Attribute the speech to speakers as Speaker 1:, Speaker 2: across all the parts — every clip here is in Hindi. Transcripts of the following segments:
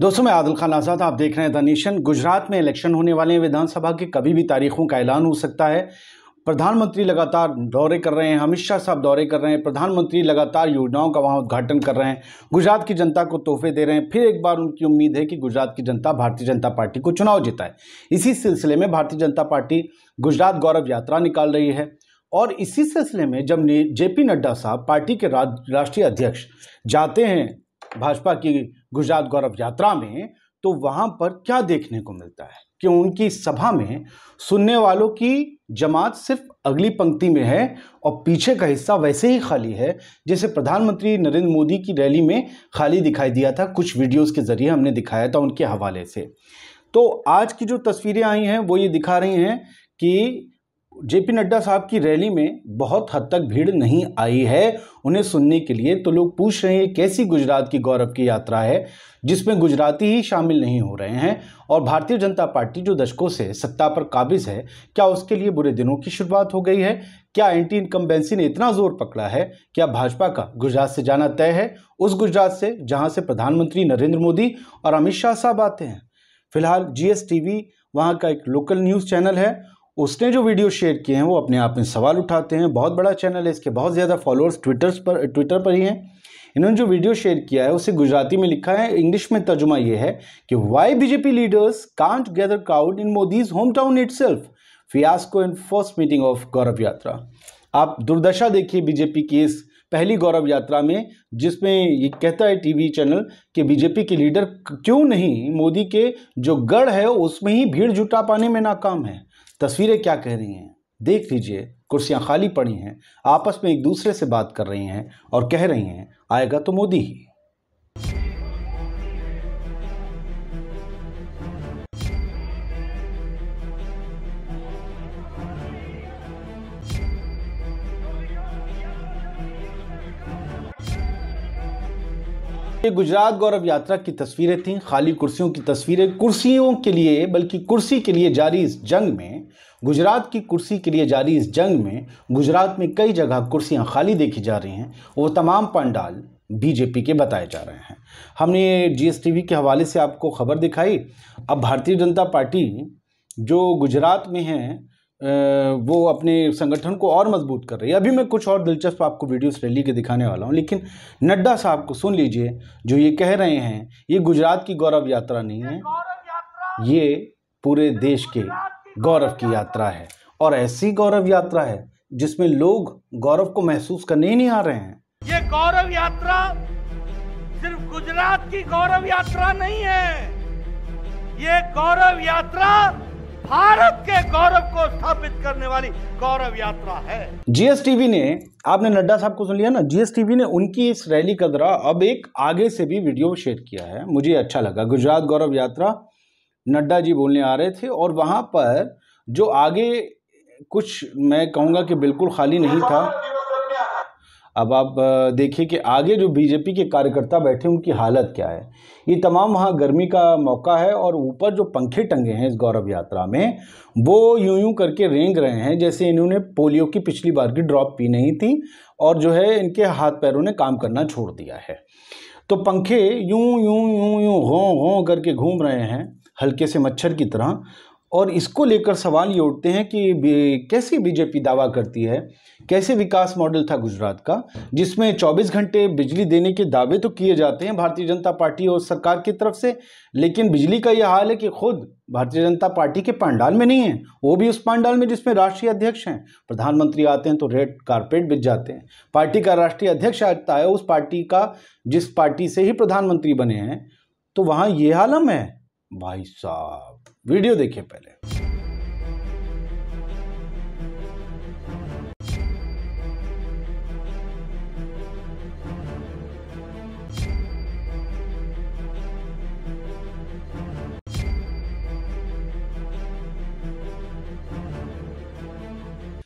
Speaker 1: दोस्तों, मैं आदिल खान आज़ाद, आप देख रहे हैं द नेशन। गुजरात में इलेक्शन होने वाले हैं। विधानसभा की कभी भी तारीखों का ऐलान हो सकता है। प्रधानमंत्री लगातार दौरे कर रहे हैं। अमित शाह साहब दौरे कर रहे हैं। प्रधानमंत्री लगातार योजनाओं का वहाँ उद्घाटन कर रहे हैं। गुजरात की जनता को तोहफे दे रहे हैं। फिर एक बार उनकी उम्मीद है कि गुजरात की जनता भारतीय जनता पार्टी को चुनाव जिताए। इसी सिलसिले में भारतीय जनता पार्टी गुजरात गौरव यात्रा निकाल रही है। और इसी सिलसिले में जब जेपी नड्डा साहब पार्टी के राष्ट्रीय अध्यक्ष जाते हैं भाजपा की गुजरात गौरव यात्रा में तो वहाँ पर क्या देखने को मिलता है? कि उनकी सभा में सुनने वालों की जमात सिर्फ़ अगली पंक्ति में है और पीछे का हिस्सा वैसे ही खाली है, जैसे प्रधानमंत्री नरेंद्र मोदी की रैली में खाली दिखाई दिया था। कुछ वीडियोस के ज़रिए हमने दिखाया था उनके हवाले से। तो आज की जो तस्वीरें आई हैं, वो ये दिखा रही हैं कि जेपी नड्डा साहब की रैली में बहुत हद तक भीड़ नहीं आई है उन्हें सुनने के लिए तो लोग पूछ रहे हैं, कैसी गुजरात की गौरव की यात्रा है, जिसमें गुजराती ही शामिल नहीं हो रहे हैं और भारतीय जनता पार्टी जो दशकों से सत्ता पर काबिज है, क्या उसके लिए बुरे दिनों की शुरुआत हो गई है? क्या एंटी इनकम्बेंसी ने इतना ज़ोर पकड़ा है? क्या भाजपा का गुजरात से जाना तय है? उस गुजरात से जहाँ से प्रधानमंत्री नरेंद्र मोदी और अमित शाह साहब आते हैं। फ़िलहाल जीएस टीवी वहाँ का एक लोकल न्यूज़ चैनल है उसने जो वीडियो शेयर किए हैं, वो अपने आप में सवाल उठाते हैं। बहुत बड़ा चैनल है, इसके बहुत ज़्यादा फॉलोअर्स ट्विटर्स पर ट्विटर पर ही हैं। इन्होंने जो वीडियो शेयर किया है, उसे गुजराती में लिखा है। इंग्लिश में तर्जुमा ये है कि why BJP leaders can't gather crowd in Modi's home town itself fiasco in first meeting of Gaurav Yatra आप दुर्दशा देखिए बीजेपी की इस पहली गौरव यात्रा में, जिसमें ये कहता है टीवी चैनल कि बीजेपी के लीडर क्यों नहीं? मोदी के जो गढ़ है, उसमें ही भीड़ जुटा पाने में नाकाम है। तस्वीरें क्या कह रही हैं? देख लीजिए, कुर्सियाँ खाली पड़ी हैं, आपस में एक दूसरे से बात कर रही हैं और कह रही हैं, आएगा तो मोदी ही। ये गुजरात गौरव यात्रा की तस्वीरें थीं, खाली कुर्सियों की तस्वीरें, कुर्सियों के लिए, बल्कि कुर्सी के लिए जारी इस जंग में गुजरात की कुर्सी के लिए जारी इस जंग में गुजरात में कई जगह कुर्सियाँ खाली देखी जा रही हैं, वो तमाम पंडाल बीजेपी के बताए जा रहे हैं। हमने जीएसटीवी के हवाले से आपको खबर दिखाई। अब भारतीय जनता पार्टी जो गुजरात में है वो अपने संगठन को और मज़बूत कर रही है। अभी मैं कुछ और दिलचस्प आपको वीडियोस रैली के दिखाने वाला हूँ, लेकिन नड्डा साहब को सुन लीजिए, जो ये कह रहे हैं, ये गुजरात की गौरव यात्रा नहीं है, ये पूरे देश के गौरव की यात्रा है। और ऐसी गौरव यात्रा है जिसमें लोग गौरव को महसूस करने ही नहीं आ रहे हैं।
Speaker 2: ये गौरव यात्रा सिर्फ़ गुजरात की गौरव यात्रा नहीं है। ये गौरव यात्रा भारत के गौरव को स्थापित करने वाली गौरव यात्रा है।
Speaker 1: जीएसटीवी ने आपने नड्डा साहब को सुन लिया ना? जीएसटीवी ने उनकी इस रैली का दरा अब एक आगे से भी वीडियो शेयर किया है। मुझे अच्छा लगा। गुजरात गौरव यात्रा नड्डा जी बोलने आ रहे थे और वहाँ पर जो आगे कुछ मैं कहूँगा कि बिल्कुल खाली नहीं था। अब आप देखिए कि आगे जो बीजेपी के कार्यकर्ता बैठे, उनकी हालत क्या है? ये तमाम वहाँ गर्मी का मौका है और ऊपर जो पंखे टंगे हैं इस गौरव यात्रा में, वो यूँ यूँ करके रेंग रहे हैं जैसे इन्होंने पोलियो की पिछली बार की ड्रॉप पी नहीं थी और जो है इनके हाथ पैरों ने काम करना छोड़ दिया है। तो पंखे यूँ यूँ यूँ यूँ हों हों करके घूम रहे हैं। हल्के से मच्छर की तरह। और इसको लेकर सवाल ये उठते हैं कि कैसे बीजेपी दावा करती है? कैसे विकास मॉडल था गुजरात का, जिसमें 24 घंटे बिजली देने के दावे तो किए जाते हैं भारतीय जनता पार्टी और सरकार की तरफ़ से, लेकिन बिजली का यह हाल है कि खुद भारतीय जनता पार्टी के पांडाल में नहीं है, वो भी उस पांडाल में जिसमें राष्ट्रीय अध्यक्ष हैं। प्रधानमंत्री आते हैं तो रेड कारपेट बिछ जाते हैं। पार्टी का राष्ट्रीय अध्यक्ष आता है उस पार्टी का जिस पार्टी से ही प्रधानमंत्री बने हैं तो वहाँ ये आलम है। भाई साहब, वीडियो देखिए पहले।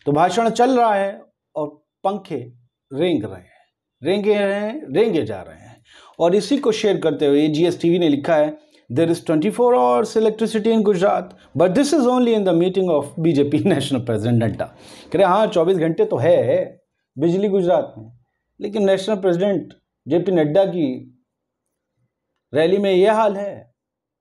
Speaker 1: तो भाषण चल रहा है और पंखे रेंग रहे हैं। रेंगे रहे हैं, रेंगे जा रहे हैं। और इसी को शेयर करते हुए जीएसटीवी ने लिखा है there is 24 hours electricity in Gujarat, but this is only in the meeting of BJP national president Nadda कह रहे हाँ 24 घंटे तो है, बिजली गुजरात में, लेकिन नेशनल प्रेसिडेंट जेपी नड्डा की रैली में ये हाल है।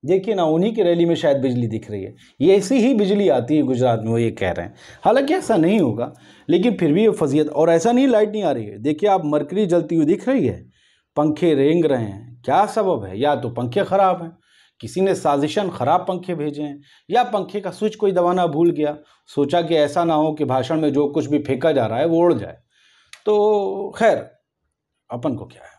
Speaker 1: देखिए ना, उन्हीं की रैली में शायद बिजली दिख रही है। ये ऐसी ही बिजली आती है गुजरात में, वो ये कह रहे हैं। हालाँकि ऐसा नहीं होगा, लेकिन फिर भी ये फजीयत, और ऐसा नहीं, लाइट नहीं आ रही है। देखिए, आप मरकरी जलती हुई दिख रही है, पंखे रेंग रहे हैं। क्या सबब है? या तो पंखे ख़राब हैं किसी ने साजिशन ख़राब पंखे भेजे हैं या पंखे का स्विच कोई दबाना भूल गया, सोचा कि ऐसा ना हो कि भाषण में जो कुछ भी फेंका जा रहा है वो उड़ जाए। तो खैर, अपन को क्या है?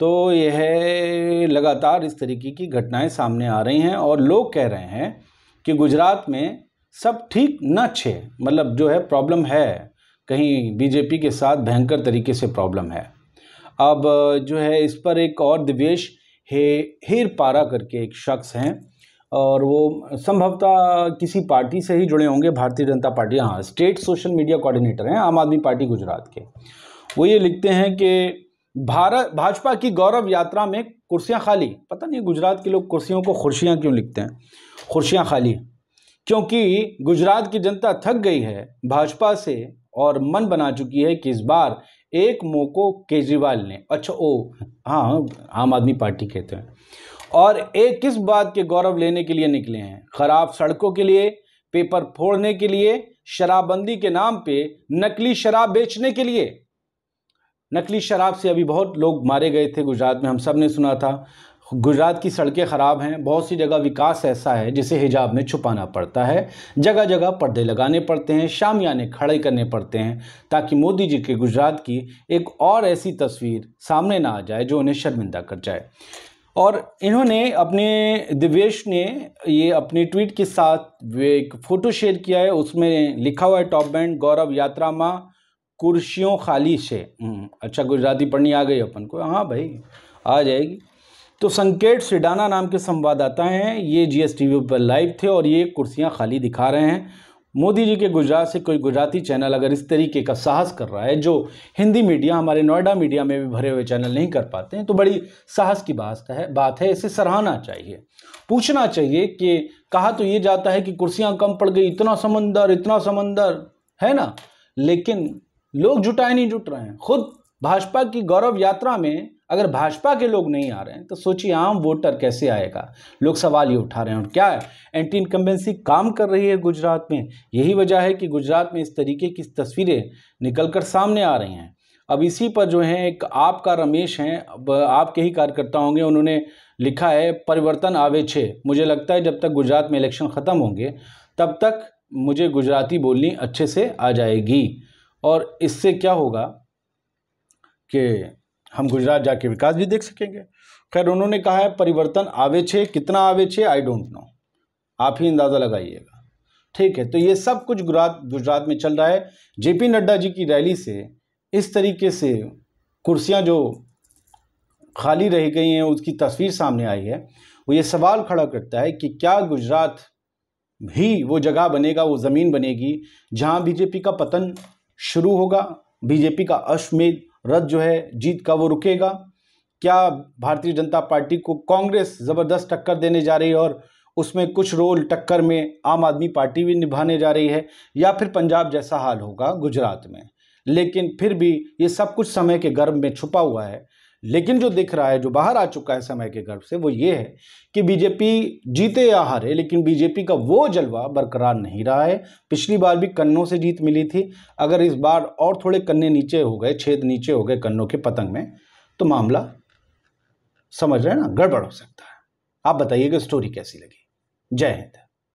Speaker 1: तो यह लगातार इस तरीके की घटनाएँ सामने आ रही हैं और लोग कह रहे हैं कि गुजरात में सब ठीक न छे मतलब जो है प्रॉब्लम है, कहीं बीजेपी के साथ भयंकर तरीके से प्रॉब्लम है। अब जो है इस पर एक और दिवेश हे, हेर पारा करके एक शख्स हैं और वो संभवतः किसी पार्टी से ही जुड़े होंगे, भारतीय जनता पार्टी। हाँ स्टेट सोशल मीडिया कोऑर्डिनेटर हैं, आम आदमी पार्टी गुजरात के। वो ये लिखते हैं कि भारत भाजपा की गौरव यात्रा में कुर्सियाँ खाली। पता नहीं गुजरात के लोग कुर्सियों को खुर्शियाँ क्यों लिखते हैं? खुर्शियाँ खाली। क्योंकि गुजरात की जनता थक गई है, भाजपा से और मन बना चुकी है कि इस बार एक मोको केजरीवाल ने अच्छा ओ हाँ आम आदमी पार्टी कहते हैं और एक किस बात के गौरव लेने के लिए निकले हैं? खराब सड़कों के लिए, पेपर फोड़ने के लिए, शराबबंदी के नाम पे, नकली शराब बेचने के लिए? नकली शराब से अभी बहुत लोग मारे गए थे गुजरात में, हम सबने सुना था। गुजरात की सड़कें ख़राब हैं बहुत सी जगह विकास ऐसा है जिसे हिजाब में छुपाना पड़ता है। जगह जगह पर्दे लगाने पड़ते हैं शामियाने खड़े करने पड़ते हैं ताकि मोदी जी के गुजरात की एक और ऐसी तस्वीर सामने ना आ जाए जो उन्हें शर्मिंदा कर जाए। और इन्होंने अपने दिवेश ने ये अपने ट्वीट के साथ एक फ़ोटो शेयर किया है उसमें लिखा हुआ है टॉप बैंड गौरव यात्रा माँ कुर्सियों खाली से। हम्म, अच्छा गुजराती पढ़नी आ गई अपन को। हाँ भाई आ जाएगी। तो संकेत सिडाना नाम के संवाददाता हैं। ये जी एस पर लाइव थे और ये कुर्सियाँ खाली दिखा रहे हैं। मोदी जी के गुजरात से कोई गुजराती चैनल अगर इस तरीके का साहस कर रहा है, जो हिंदी मीडिया, हमारे नोएडा मीडिया में भी भरे हुए चैनल नहीं कर पाते हैं तो बड़ी साहस की बात है बात है, इसे सराहना चाहिए। पूछना चाहिए कि कहा तो ये जाता है कि कुर्सियाँ कम पड़ गई, इतना समंदर इतना समंदर, है ना? लेकिन लोग जुटाए नहीं जुट रहे हैं। खुद भाजपा की गौरव यात्रा में अगर भाजपा के लोग नहीं आ रहे हैं तो सोचिए आम वोटर कैसे आएगा? लोग सवाल ये उठा रहे हैं, और क्या है? एंटी इनकम्बेंसी काम कर रही है गुजरात में। यही वजह है कि गुजरात में इस तरीके की तस्वीरें निकलकर सामने आ रही हैं। अब इसी पर जो है, एक आपका रमेश हैं, अब आपके ही कार्यकर्ता होंगे, उन्होंने लिखा है, परिवर्तन आवे छे मुझे लगता है जब तक गुजरात में इलेक्शन ख़त्म होंगे, तब तक मुझे गुजराती बोलनी अच्छे से आ जाएगी। और इससे क्या होगा कि हम गुजरात जाके विकास भी देख सकेंगे। खैर, उन्होंने कहा है, परिवर्तन आवे छे कितना आवे छे आई डोंट नो आप ही अंदाज़ा लगाइएगा। ठीक है तो ये सब कुछ गुजरात गुजरात में चल रहा है। जेपी नड्डा जी की रैली से, इस तरीके से कुर्सियाँ जो खाली रह गई हैं, उसकी तस्वीर सामने आई है। वो ये सवाल खड़ा करता है कि क्या गुजरात भी वो जगह बनेगा, वो ज़मीन बनेगी, जहाँ बीजेपी का पतन शुरू होगा, बीजेपी का अश्वमेध रथ जो है जीत का वो रुकेगा। क्या भारतीय जनता पार्टी को कांग्रेस ज़बरदस्त टक्कर देने जा रही है और उसमें कुछ रोल टक्कर में आम आदमी पार्टी भी निभाने जा रही है या फिर पंजाब जैसा हाल होगा गुजरात में? लेकिन फिर भी ये सब कुछ समय के गर्भ में छुपा हुआ है। लेकिन जो दिख रहा है, जो बाहर आ चुका है समय के गर्भ से, वो ये है कि बीजेपी जीते या हारे, लेकिन बीजेपी का वो जलवा बरकरार नहीं रहा है। पिछली बार भी कन्नों से जीत मिली थी। अगर इस बार और थोड़े कन्ने नीचे हो गए, छेद नीचे हो गए कन्नों के पतंग में तो मामला समझ रहे हैं ना? गड़बड़ हो सकता है। आप बताइएगा स्टोरी कैसी लगी? जय हिंद।